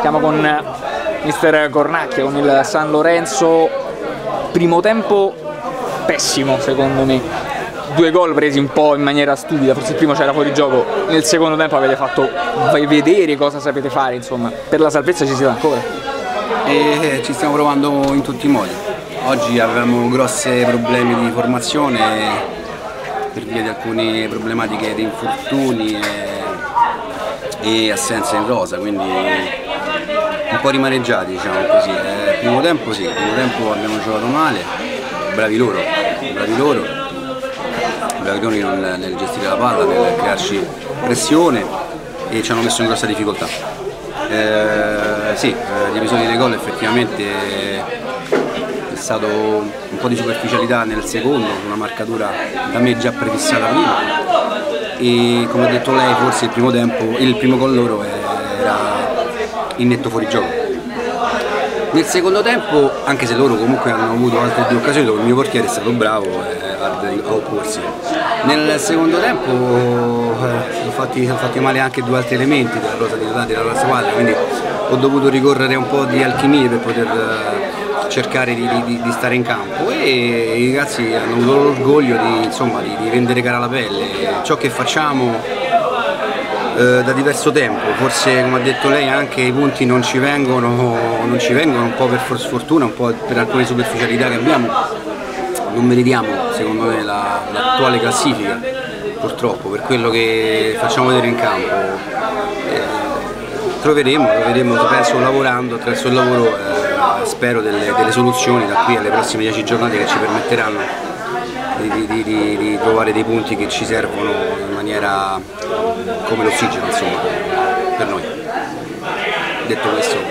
Siamo con mister Cornacchia, con il San Lorenzo, primo tempo pessimo secondo me, due gol presi un po' in maniera stupida, forse il primo c'era fuori gioco, nel secondo tempo avete fatto vedere cosa sapete fare, insomma, per la salvezza ci siete ancora. E ci stiamo provando in tutti i modi. Oggi avevamo grossi problemi di formazione per via di alcune problematiche di infortuni e, e assenze in rosa, quindi po' rimareggiati diciamo così. Eh, primo tempo sì, primo tempo abbiamo giocato male, bravi loro, bravi loro, bravi loro nel, nel gestire la palla, nel crearci pressione e ci hanno messo in grossa difficoltà. Eh, sì, eh, gli episodi dei gol effettivamente è stato un po' di superficialità nel secondo, una marcatura da me già prefissata prima e come ha detto lei forse il primo tempo, il primo gol loro era in netto fuorigioco. Nel secondo tempo, anche se loro comunque hanno avuto altre due occasioni dove il mio portiere è stato bravo eh, a opporsi, nel secondo tempo eh, sono, fatti, sono, fatti, male anche due altri elementi della rosa di Natale della squadra, quindi ho dovuto ricorrere un po' di alchimie per poter eh, cercare di, di, di, stare in campo e i ragazzi hanno avuto l'orgoglio di, insomma, di, di rendere cara la pelle. Ciò che facciamo eh, da diverso tempo, forse come ha detto lei anche i punti non ci vengono, non ci vengono un po' per sfortuna, un po' per alcune superficialità che abbiamo, non meritiamo secondo me l'attuale la, classifica purtroppo per quello che facciamo vedere in campo. Eh, troveremo, troveremo, penso lavorando attraverso il lavoro eh, spero delle, delle soluzioni da qui alle prossime 10 giornate che ci permetteranno di, di, di, di, trovare dei punti che ci servono in maniera come l'ossigeno insomma per noi. Detto questo